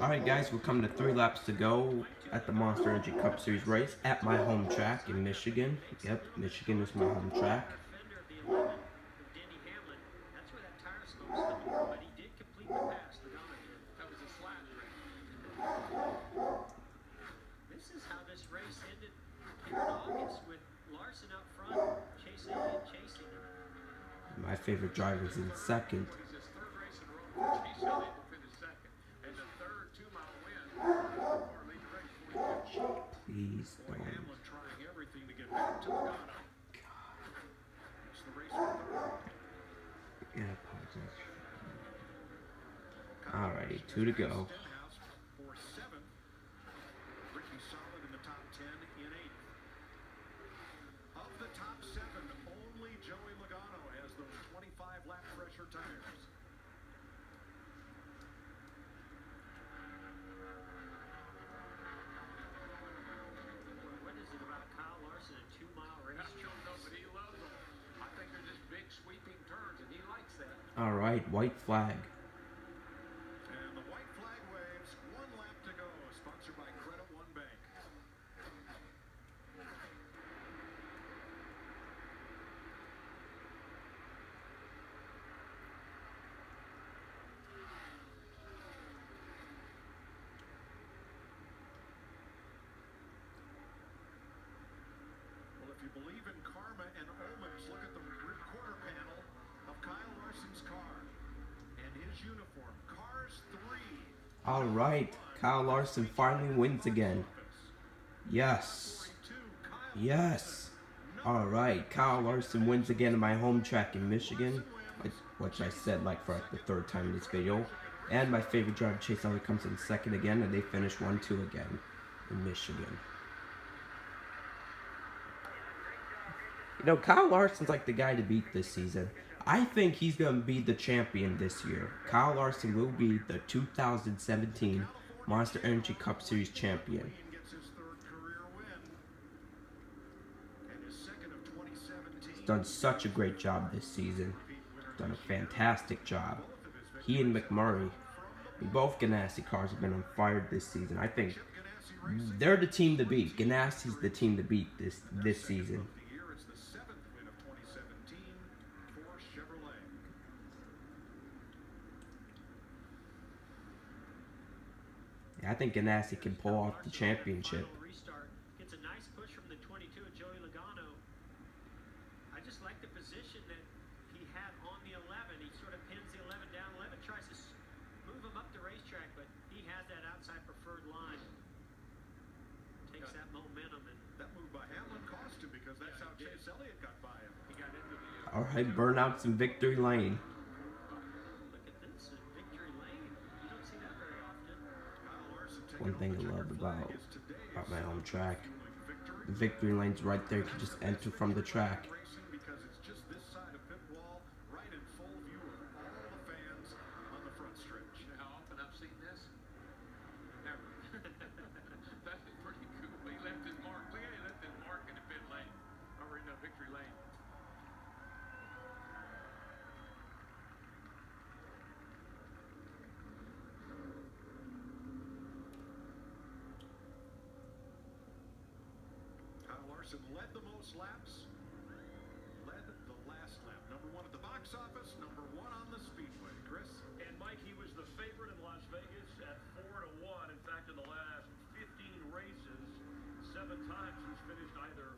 Alright guys, we're coming to three laps to go at the Monster Energy Cup Series race at my home track in Michigan. Yep, Michigan is my home track. This is how this race ended with up front, chasing him. My favorite driver is in second. It's his third race in a row. Chase Elliott will finish second. And the third two-mile win for lead the race 42. Please Boy, don't. Hamlin trying everything to get back to Logano. It's the race for third. Yeah, apologize. Alrighty, two to go. Stenhouse for seventh. Solid in the top 10 in eighth. Of the top seven, only Joey Logano has those 25 lap pressure tires. What is it about Kyle Larson, a two-mile race? Not choked up, but he loves them. I think they're just big sweeping turns, and he likes that. Alright, white flag. And the white flag waves. One lap to go. Sponsored by Credit One Bank. Well, if you believe in karma and omens, look at the rear quarter panel of Kyle Larson's car and his uniform. Cars 3. Alright, Kyle Larson finally wins again. Yes. Yes. Alright, Kyle Larson wins again in my home track in Michigan, which, I said like for like the third time in this video. And my favorite driver, Chase Elliott, comes in second again, and they finish 1-2 again in Michigan. You know, Kyle Larson's like the guy to beat this season. I think he's going to be the champion this year. Kyle Larson will be the 2017 Monster Energy Cup Series champion. his third career win. And his second of 2017. He's done such a great job this season. Done a fantastic job. He and McMurray, both Ganassi cars have been on fire this season. I think they're the team to beat. Ganassi's the team to beat this this season. Elliott got by him. He got into the uh, Alright, burnouts in victory lane. look at this in victory lane. You don't see that very often. Kyle Larson taking One thing I love about about my home track. The victory lane's right there. You can just enter from the track. Racing because it's just this side of pit wall, right in full view of all the fans on the front stretch. You know how often I've seen this? Never. That's pretty cool. He left his mark. Look at he left his mark in the pit lane. Or in the victory lane. Larson led the most laps, led the last lap. Number one at the box office, number one on the speedway. Chris? And Mike, he was the favorite in Las Vegas at four to one. In fact, in the last 15 races, seven times he's finished either